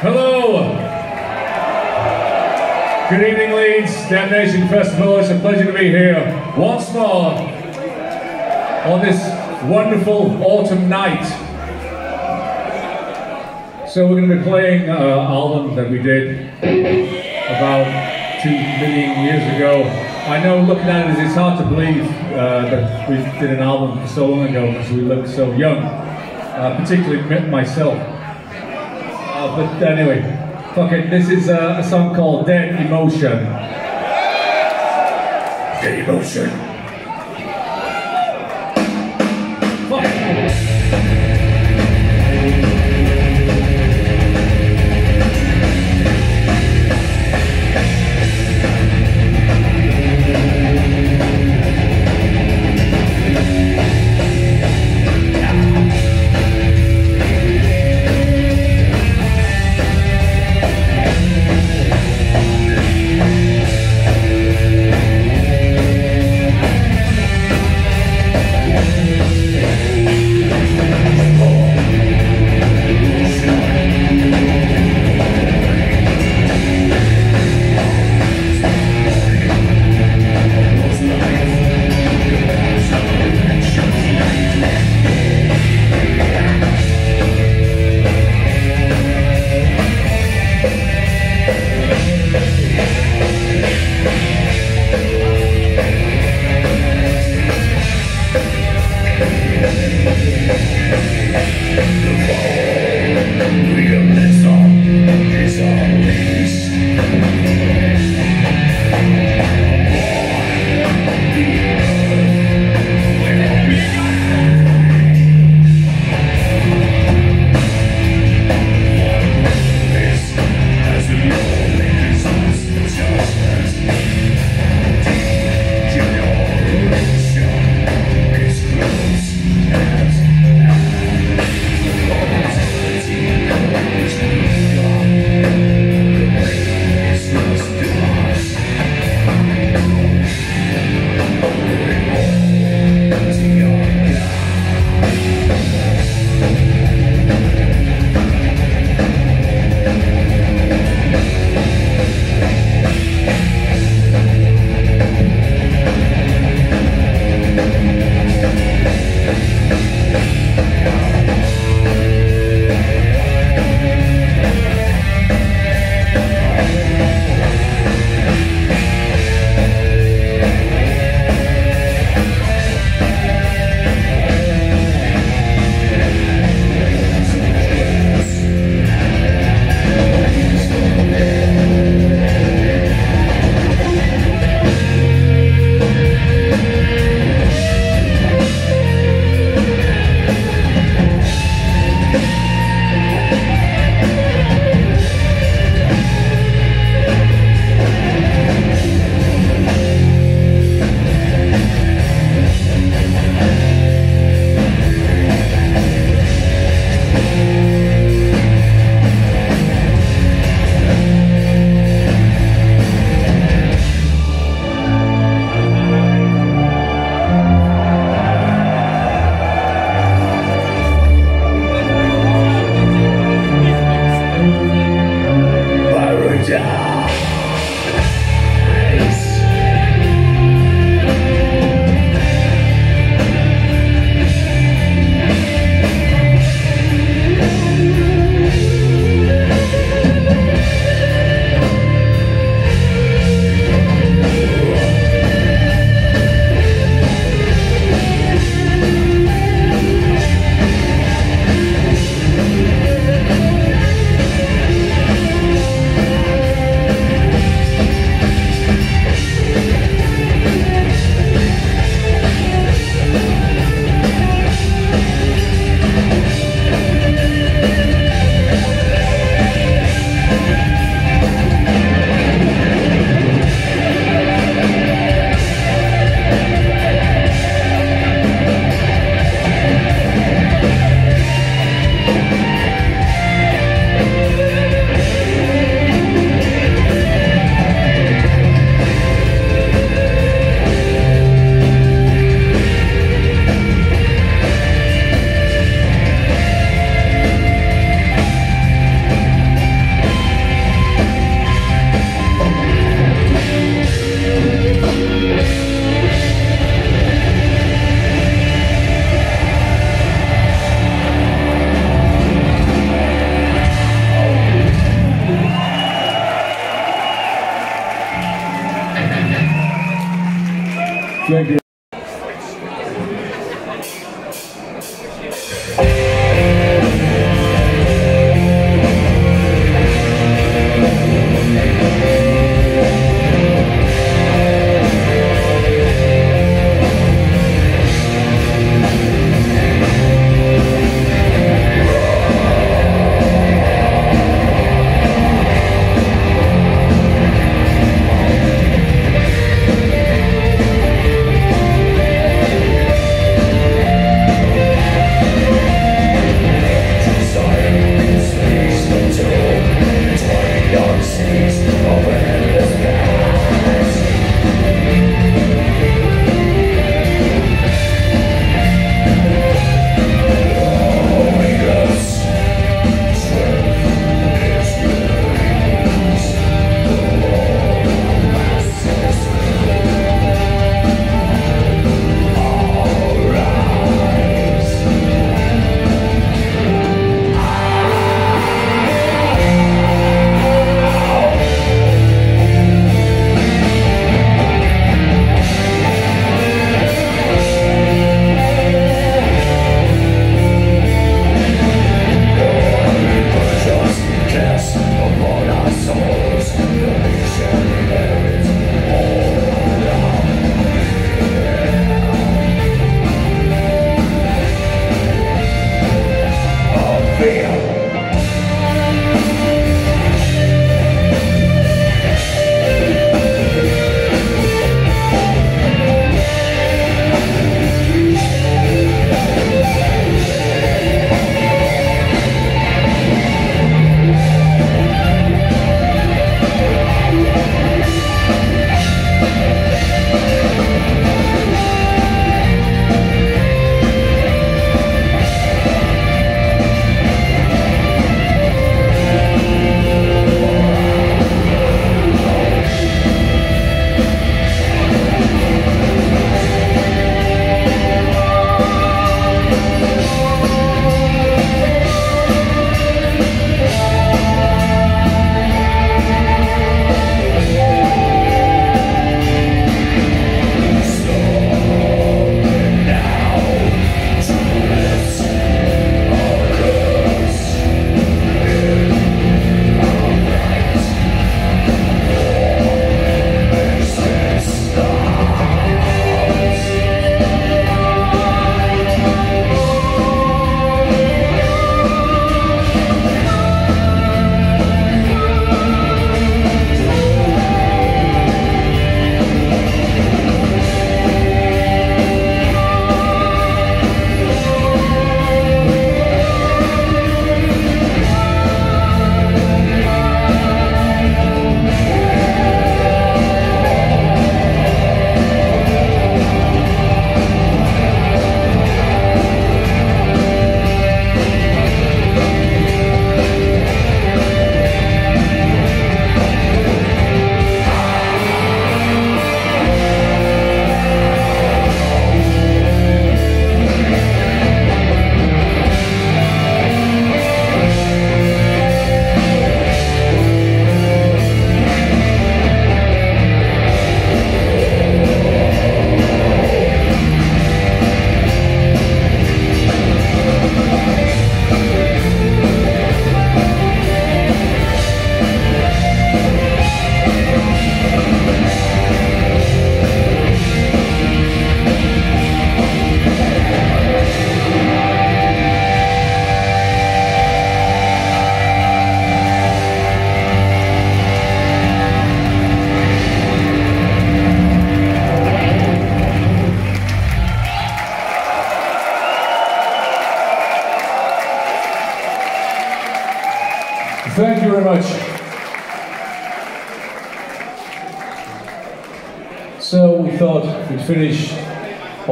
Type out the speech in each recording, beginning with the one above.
Hello. Good evening, Leeds Damnation Festival. It's a pleasure to be here once more on this wonderful autumn night. So we're going to be playing an uh, album that we did about two million years ago. I know looking at it, it's hard to believe uh, that we did an album so long ago because we look so young, uh, particularly myself. Uh, but anyway, fuck it. This is uh, a song called Dead Emotion. Dead Emotion.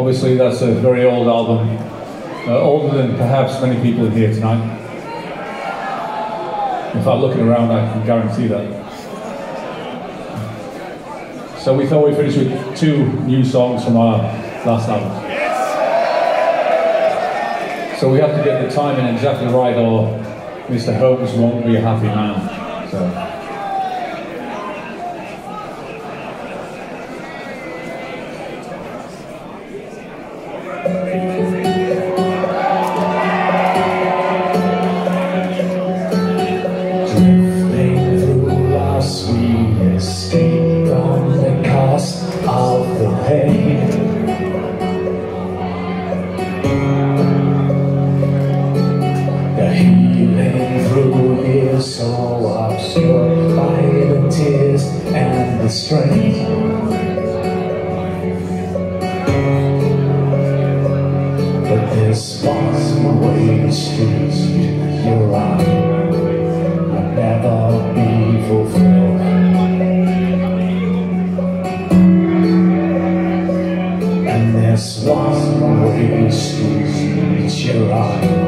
Obviously, that's a very old album, uh, older than perhaps many people in here tonight. In fact, looking around, I can guarantee that. So we thought we'd finish with two new songs from our last album. So we have to get the timing exactly right, or Mr. Holmes won't be a happy man. So. This one way street you're on is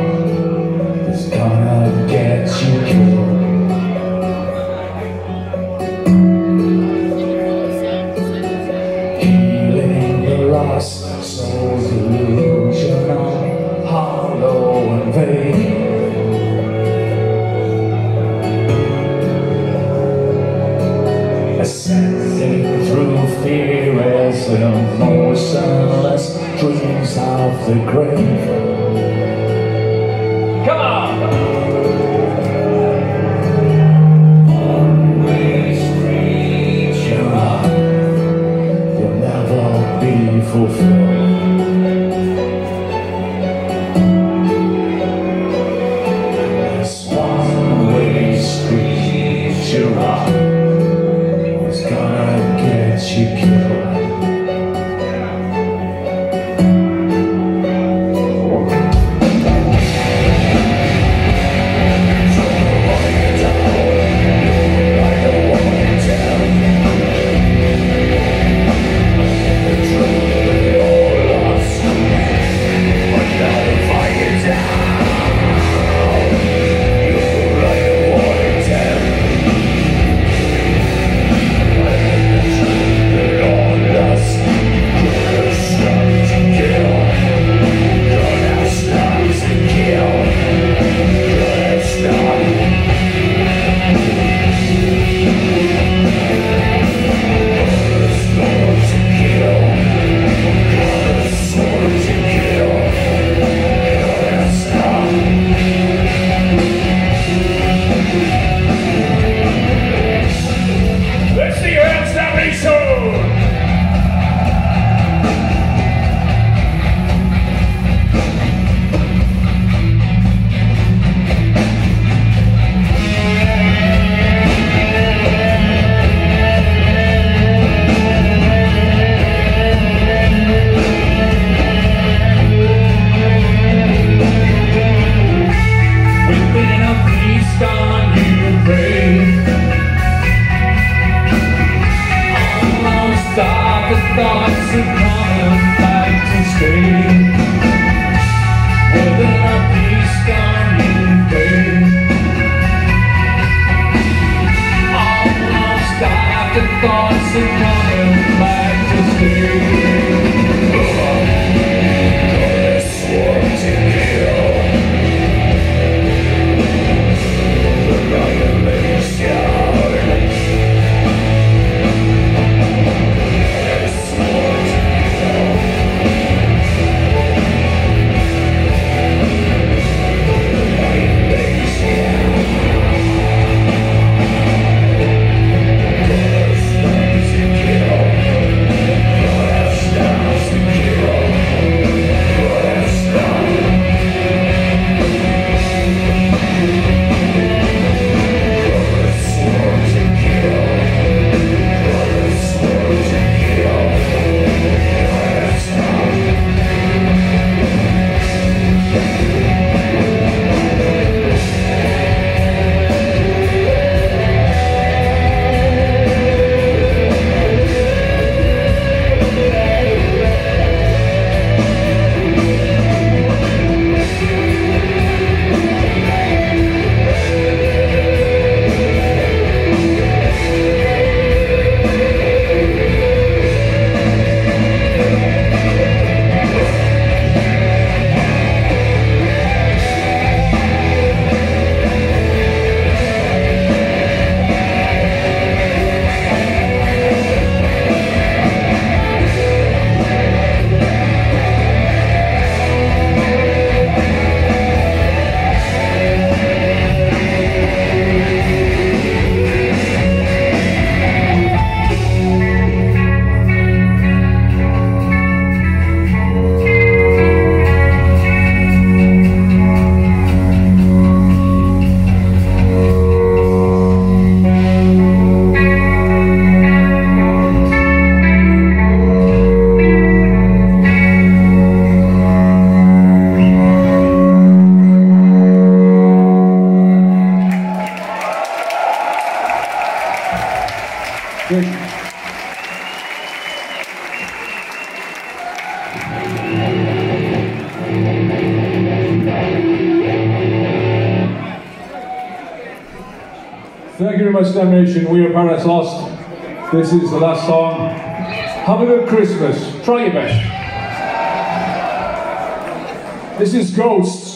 thank you very much, Damnation. We are Paradise Lost. This is the last song. Have a good Christmas. Try your best. This is Ghosts.